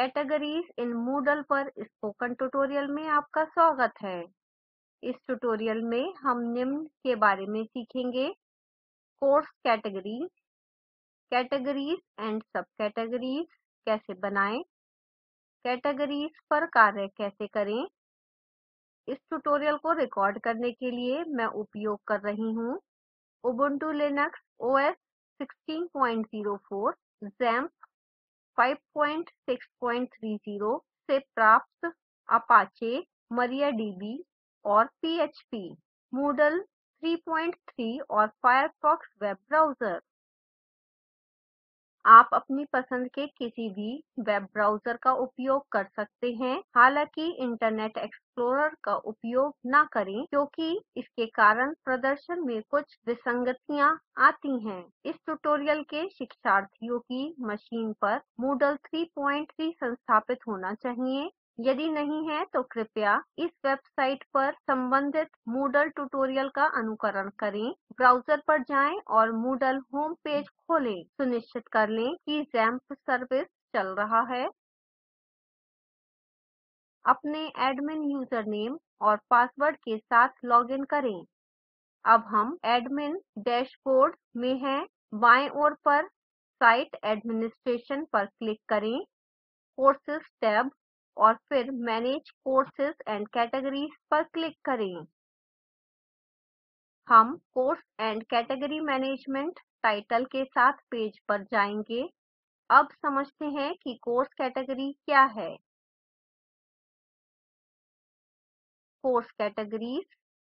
categories in moodle पर spoken tutorial में आपका स्वागत है इस tutorial में हम निम्न के बारे में सीखेंगे course categories categories and subcategories कैसे बनाएँ categories पर कार्य कैसे करें इस tutorial को record करने के लिए मैं उपयोग कर रही हूँ ubuntu linux os 1604 xampp 5630 से प्राप्त apache mariadb और php moodle 33 और firefox वेब ब्राउज़र आप अपनी पसंद के किसी भी web browser का उपयोग कर सकते हैं। हालाँकि internet explorer का उपयोग न करें, क्योंकि इसके कारण प्रदर्शन में कुछ विसंगतियाँ आती हैं। इस tutorial के शिक्षार्थियों की machine पर moodle 33 संस्थापित होना चाहिए। यदि नहीं है तो कृपया इस वेबसाइट पर संबंधित moodle tutorial का अनुकरण करें। ब्राउज़र पर जाएँ और moodle पेज खोलें। सुनिश्चित कर लें कि xampp सर्विस चल रहा है। अपने admin यूजरनेम और पासवर्ड के साथ लॉगिन करें। अब हम admin dashboard में हैं। बाएँ ओर पर site administration पर क्लिक करें। Courses टैब और फिर manage courses and categories पर क्लिक करें। हम course and category management title के साथ पेज पर जाएँगे। अब समझते हैं कि कोर्स कैटेगरी क्या है। कोर्स कैटेगरी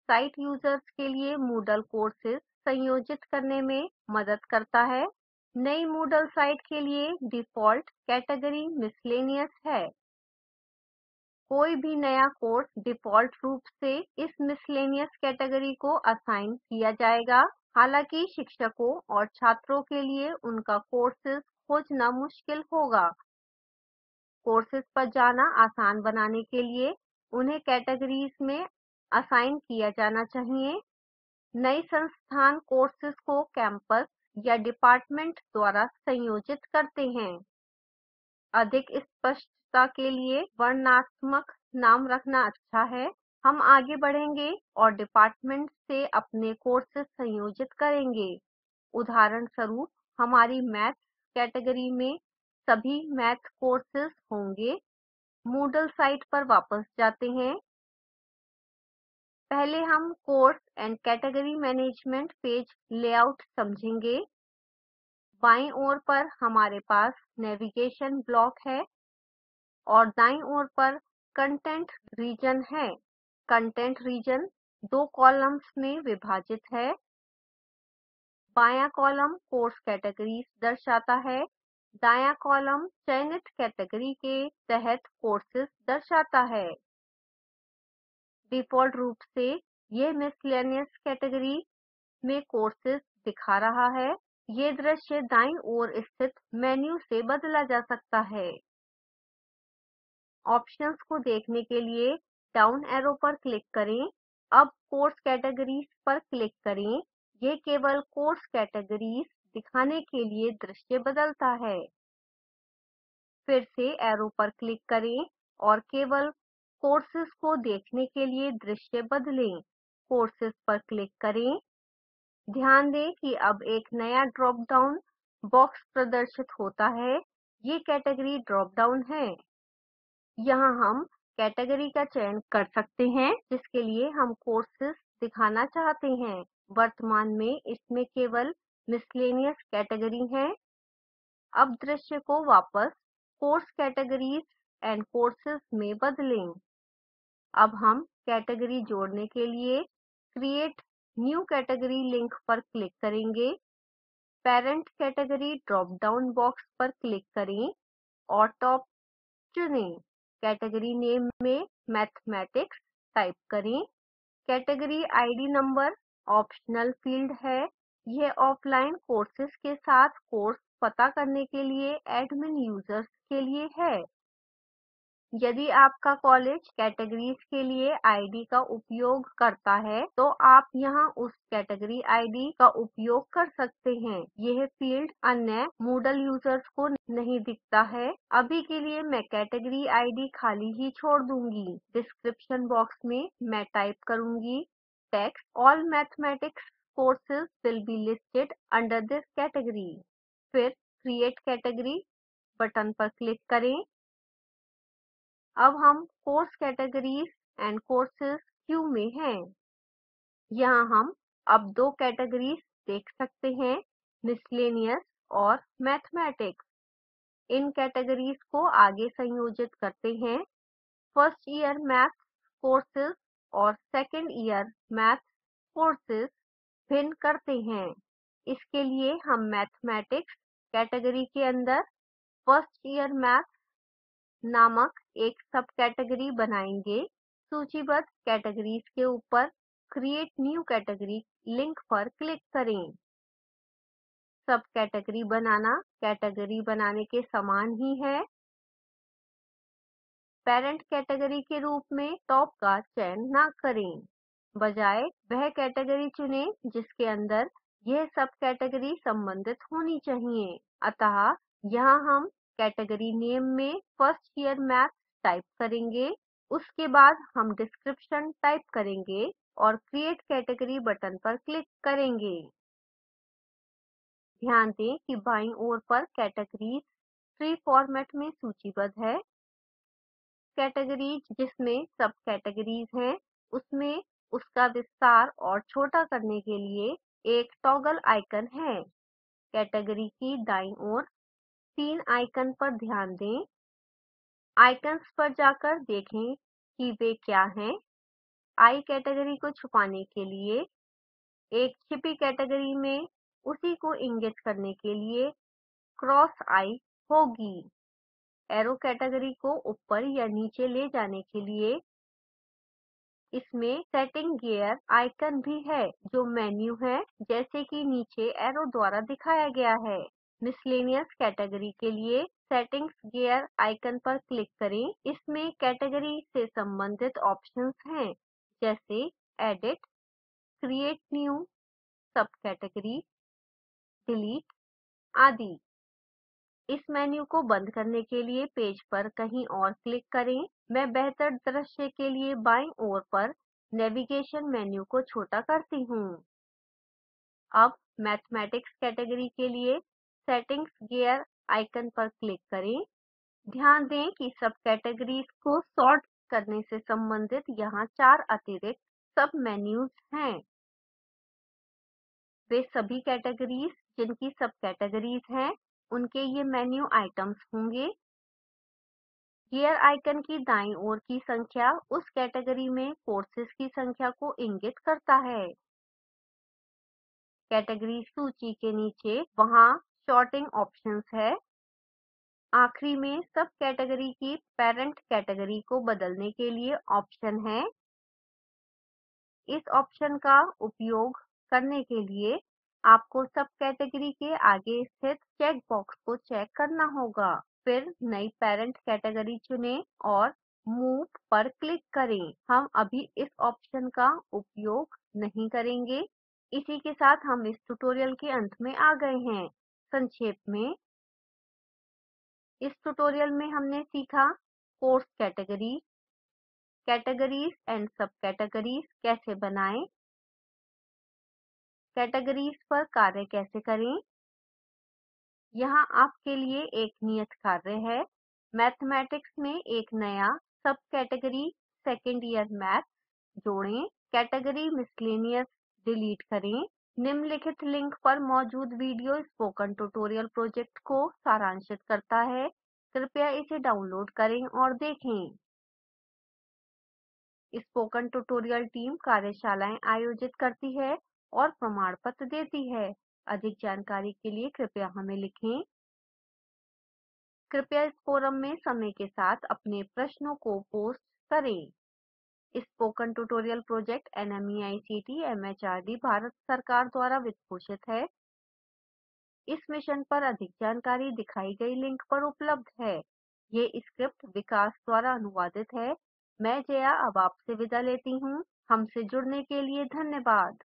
साइट यूज़र्स के लिए मूडल कोर्सेज संयोजित करने में मदद करता है। नई मूडल साइट के लिए डिफ़ॉल्ट कैटेगरी मिसलेनियस है। कोई भी नया course default रूप से इस miscellaneous category को असाइन किया जाएगा। हालाँकि शिक्षकों और छात्रों के लिए उनका courses खोजना मुश्किल होगा। courses पर जाना आसान बनाने के लिए उन्हें categories में असाइन किया जाना चाहिए। नई संस्थान courses को campus या department द्वारा संयोजित करते हैं। अधिक लिए वर्णनात्मक नाम रखना अच्छा है हम आगे बढ़ेंगे और department से अपने courses संयोजित करेंगे उदाहरणस्वरूप हमारी maths category में सभी math courses होंगे moodle site पर वापस जाते हैं पहले हम course and category management page layout समझेंगे बाईं ओर पर हमारे पास navigation block है और दाईं ओर पर content region है content region दो columns में विभाजित है बायां column course categories दर्शाता है दायां column चयनित category के तहत courses दर्शाता है डिफ़ॉल्ट रूप से यह miscellaneous category में courses दिखा रहा है यह दृश्य दाईं ओर स्थित menu से बदला जा सकता है options को देखने के लिए down arrow पर click करें। अब course categories पर click करें। यह केवल course categories दिखाने के लिए दृश्य बदलता है। फिर से arrow पर click करें और केवल courses को देखने के लिए दृश्य बदलें। courses पर click करें। ध्यान दें कि अब एक नया ड्रॉपडाउन बॉक्स प्रदर्शित होता है। ये category ड्रॉपडाउन है। यहाँ हम category का चयन कर सकते हैं जिसके लिए हम courses दिखाना चाहते हैं वर्तमान में इसमें केवल miscellaneous category है अब दृश्य को वापस course categories and courses में बदलें अब हम category जोड़ने के लिए create new category link पर click करेंगे parent category ड्रॉपडाउन बॉक्स पर click करें और top चुनें category name में mathematics type करें category id number optional field है यह offline courses के साथ course पता करने के लिए admin users के लिए है यदि आपका कॉलेज categories के लिए id का उपयोग करता है तो आप यहाँ उस category id का उपयोग कर सकते हैं यह field अन्य moodle यूज़र्स को नहीं दिखता है अभी के लिए मैं category id खाली ही छोड़ दूँगी description box में मैं type करूँगी text all mathematics courses will be listed under this category फिर create category button पर click करें अब हम course categories and courses queue में हैं यहाँ हम अब 2 categories देख सकते हैं miscellaneous और mathematics इन categories को आगे संयोजित करते हैं first year maths courses और second year maths courses भिन्न करते हैं इसके लिए हम mathematics category के अंदर first year maths नामक एक subcategory बनायेंगे सूचीबद्ध categories के ऊपर create new category link पर click करें subcategory बनाना category बनाने के समान ही है parent category के रूप में top का चयन न करें बजाय वह category चुनें जिसके अंदर यह subcategory संबंधित होनी चाहिए अतः यहाँ हम category name में first year maths type करेंगे उसके बाद हम description type करेंगे और create category button पर click करेंगे ध्यान दें कि बाईं ओर पर categories tree format में सूचीबद्ध है categories जिसमें subcategories हैं उसमें उसका विस्तार और छोटा करने के लिए एक toggle icon है category की दाईं ओर 3 icon पर ध्यान दें। Icons पर जाकर देखें कि वे क्या हैं। Eye category को छुपाने के लिए, एक छिपी category में उसी को इंगित करने के लिए cross eye होगी। Arrow category को ऊपर या नीचे ले जाने के लिए इसमें setting gear icon भी है, जो मेन्यू है, जैसे कि नीचे arrow द्वारा दिखाया गया है। Miscellaneous category के लिए settings gear icon पर click करें इसमें category से संबंधित options हैं जैसे edit create new subcategory delete आदि इस मेन्यू को बंद करने के लिए पेज पर कहीं और क्लिक करें मैं बेहतर दृश्य के लिए बाईं ओर पर navigation मेन्यू को छोटा करती हूँ अब mathematics category के लिए settings gear icon पर click करें ध्यान दें कि subcategories को sort करने से संबंधित यहाँ 4 अतिरिक्त submenus हैं वे सभी categories जिनकी subcategories हैं उनके ये menu items होंगे gear icon की दाईं ओर की संख्या उस category में courses की संख्या को इंगित करता है category सूची के नीचे वहाँ sorting options है आखिरी में subcategory की parent category को बदलने के लिए option है इस option का उपयोग करने के लिए आपको subcategory के आगे स्थित checkbox को check करना होगा फिर नई parent category चुनें और move पर click करें हम अभी इस option का उपयोग नहीं करेंगे इसी के साथ हम इस tutorial के अंत में आ गए हैं संक्षेप में। इस ट्यूटोरियल में हमने सीखा course category categories and sub categories कैसे बनाएँ कैटेगरीज पर कार्य कैसे करें। यहाँ आपके लिए एक नियत कार्य है। मैथमेटिक्स में एक नया subcategory second year math जोड़ें। कैटेगरी मिसलेनियस डिलीट करें। निम्नलिखित लिंक पर मौजूद वीडियो स्पोकन ट्यूटोरियल प्रोजेक्ट को सारांशित करता है। कृपया इसे डाउनलोड करें और देखें। स्पोकन ट्यूटोरियल टीम कार्यशालाएँ आयोजित करती है और प्रमाणपत्र देती है। अधिक जानकारी के लिए कृपया हमें लिखें। कृपया इस फोरम में समय के साथ अपने प्रश्नों को पोस्ट करें। Spoken tutorial project nmeict mhrd Bharat सरकार द्वारा वित्त पोषित है। इस मिशन पर अधिक जानकारी दिखाई गई लिंक पर उपलब्ध है। ये स्क्रिप्ट विकास द्वारा अनुवादित है। मैं जया अब आपसे विदा लेती हूँ। हमसे जुडने के लिए धन्यवाद।